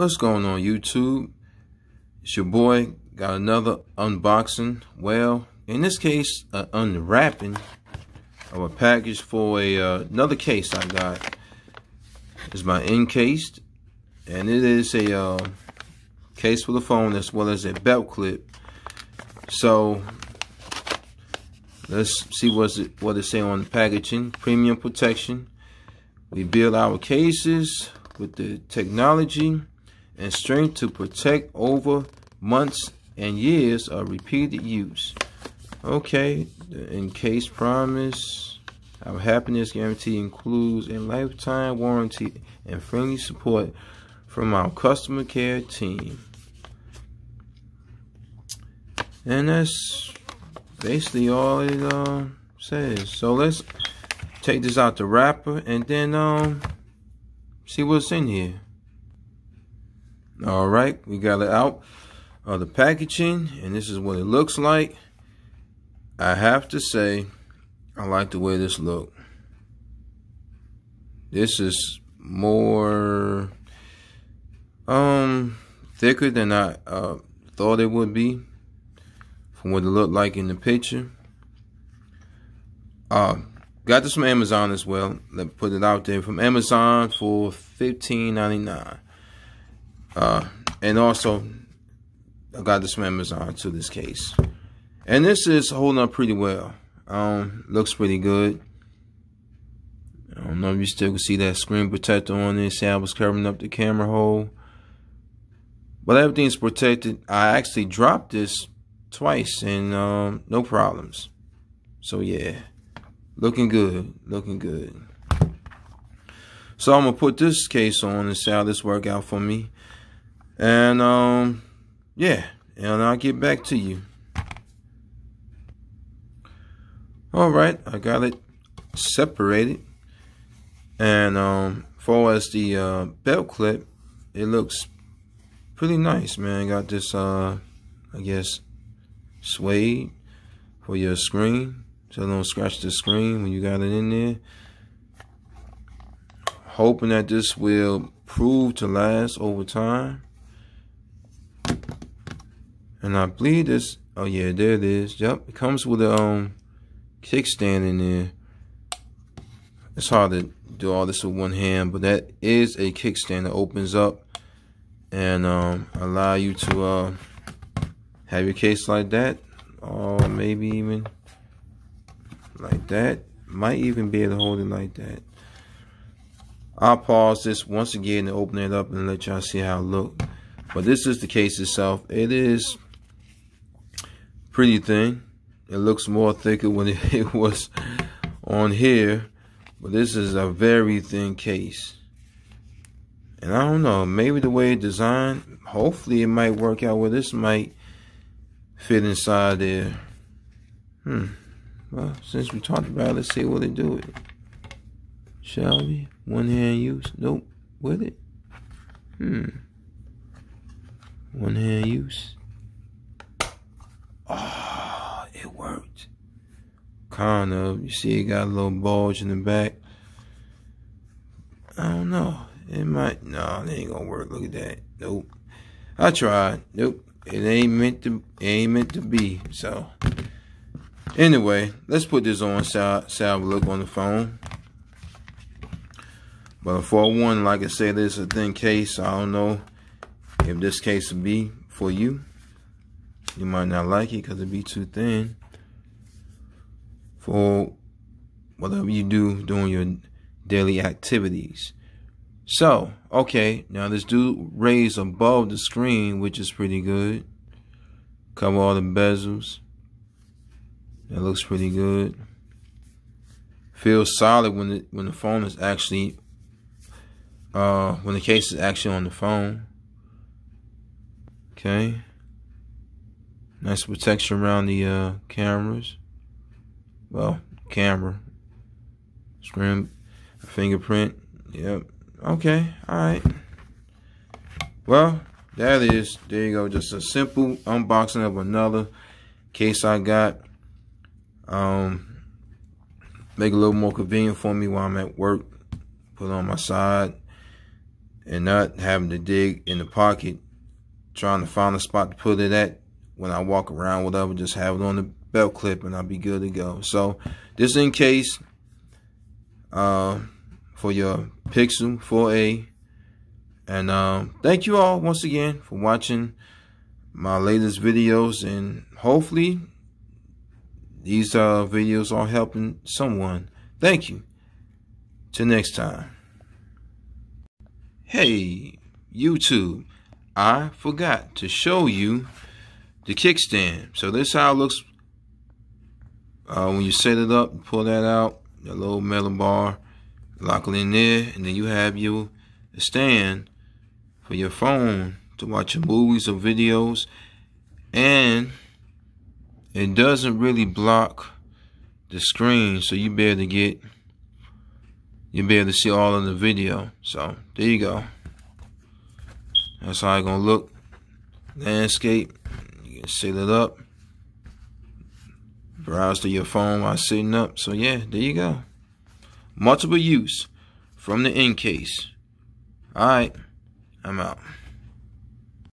What's going on YouTube? It's your boy. Got another unboxing. Well, in this case, uh, unwrapping of a package for a uh, another case I got. It's my encased, and it is a uh, case for the phone as well as a belt clip. So let's see what's it what it say on the packaging. Premium protection. We build our cases with the technology and strength to protect over months and years of repeated use. Okay, the encased promise. Our happiness guarantee includes a lifetime warranty and friendly support from our customer care team. And that's basically all it uh, says. So let's take this out the wrapper and then um see what's in here. All right, we got it out of the packaging, and this is what it looks like. I have to say, I like the way this look. This is more um thicker than I uh, thought it would be from what it looked like in the picture. Uh, got this from Amazon as well. Let me put it out there from Amazon for fifteen ninety nine. Uh, and also, I got this from Amazon to this case. And this is holding up pretty well. Um, looks pretty good. I don't know if you still can see that screen protector on this. See I was covering up the camera hole. But everything's protected. I actually dropped this twice and um, no problems. So yeah, looking good, looking good. So I'm gonna put this case on and see how this work out for me. And um, yeah, and I'll get back to you. All right, I got it separated. And um, far as the uh, belt clip, it looks pretty nice, man. Got this, uh, I guess, suede for your screen, so don't scratch the screen when you got it in there. Hoping that this will prove to last over time. And I believe this, oh yeah, there it is. Yep, it comes with a um, kickstand in there. It's hard to do all this with one hand, but that is a kickstand that opens up and um, allow you to uh, have your case like that, or maybe even like that. Might even be able to hold it like that. I'll pause this once again and open it up and let y'all see how it look. But this is the case itself. It is pretty thin. It looks more thicker when it was on here. But this is a very thin case. And I don't know, maybe the way it's designed, hopefully it might work out where this might fit inside there. Hmm. Well, since we talked about it, let's see what they do it. Shall we? One hand use? Nope. With it? Hmm. One hand use. Oh, it worked. Kind of. You see, it got a little bulge in the back. I don't know. It might. No, it ain't gonna work. Look at that. Nope. I tried. Nope. It ain't meant to. It ain't meant to be. So. Anyway, let's put this on. So, so look on the phone. But for one, like I said, this is a thin case. I don't know if this case would be for you. You might not like it because it'd be too thin for whatever you do during your daily activities. So, okay, now this do raise above the screen, which is pretty good. Cover all the bezels. That looks pretty good. Feels solid when the when the phone is actually uh when the case is actually on the phone. Okay. Nice protection around the uh, cameras. Well, camera. Screen, fingerprint. Yep. Okay. All right. Well, that is, there you go. Just a simple unboxing of another case I got. Um, make a little more convenient for me while I'm at work. Put on my side. and not having to dig in the pocket trying to find a spot to put it at when I walk around, whatever, just have it on the belt clip and I'll be good to go. So just in case uh, for your Pixel 4a. And um, thank you all once again for watching my latest videos and hopefully these uh, videos are helping someone. Thank you. Till next time. Hey, YouTube. I forgot to show you the kickstand. So this how it looks uh, when you set it up. Pull that out, the little metal bar, lock it in there, and then you have your stand for your phone to watch your movies or videos. And it doesn't really block the screen, so you be able to get you'll be able to see all of the video. So there you go. That's how it's gonna look. Landscape. You can set it up. Browse to your phone while sitting up. So yeah, there you go. Multiple use from the Encased. Alright, I'm out.